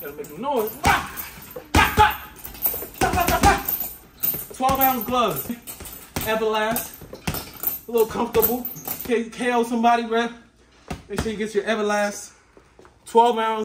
Gotta make some noise. 12 ounce gloves. Everlast. A little comfortable. KO somebody, rep. Make sure you get your Everlast 12 ounce.